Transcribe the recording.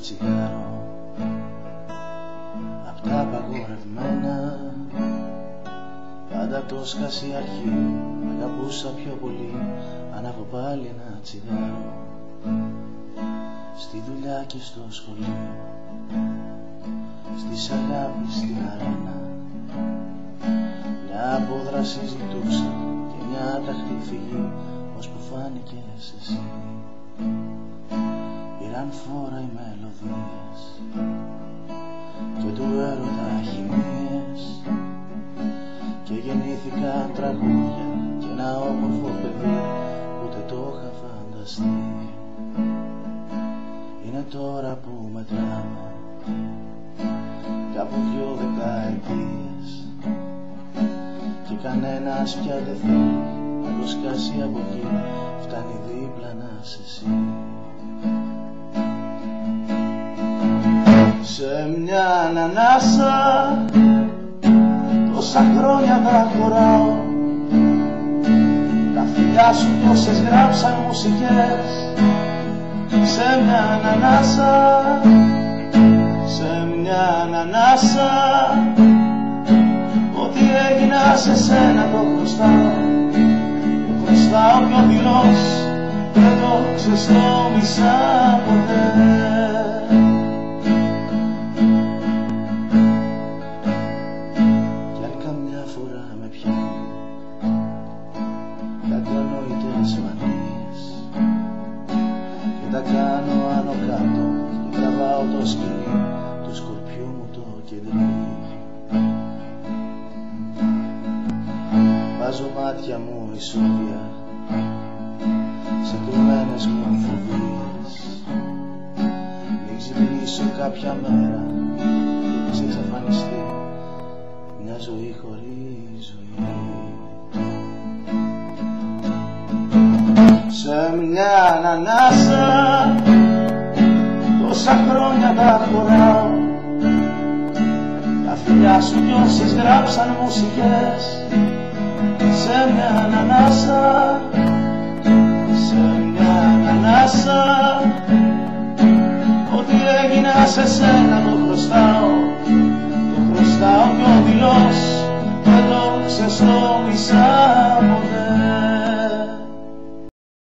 τσιγάρο. Απ' τα απαγορευμένα. Πάντα το σκάσει αρχή. Αγαπούσα πιο πολύ. Ανάβω πάλι ένα τσιγάρο. Στη δουλειά και στο σχολείο. Στις αγάπης στην αρένα. Μια απόδραση ζητούσα Και μια ταχτή φυγή. Ως που φάνηκες εσύ Πήραν φόρα οι μελωδίες Και του έρωτα χημίες Και γεννήθηκαν τραγούδια Και ένα όμορφο παιδί Ούτε το είχα φανταστεί. Είναι τώρα που μετράμε Κάπου δυο δεκαετίες Και κανένας πια δεν θέλει Να το σκάσει από εκεί. Φτάνει δίπλα να σε εσύ Σε μια ανανάσα. Τόσα χρόνια τα χωράω Τα φιλιά σου πόσες γράψαν μουσικές. Σε μια ανανάσα. Σε μια ανανάσα. Ό,τι έγινα σε σένα το χρωστάω. Το χρωστάω πιο δηλώς Δεν το ξεστόμησα ποτέ ανόητες μανίες. Και τα κάνω άνω κάτω Και τραβάω το σκηνή Του σκορπιού μου το κεντρί Βάζω μάτια μου ισόβια Σε κρυμμένες μου φοβίες Μην ξυπνήσω κάποια μέρα Και σε εξαφανιστεί μια ζωή χωρίς ζωή σε μια ανανάσα τόσα χρόνια τα χωράω. Τα φιλιά σου κι όσες γράψαν μουσικές. Σε μια ανανάσα σε μια ανανάσα. Ό,τι έγινα σε σένα το χρωστάω. Το χρωστάω κι ο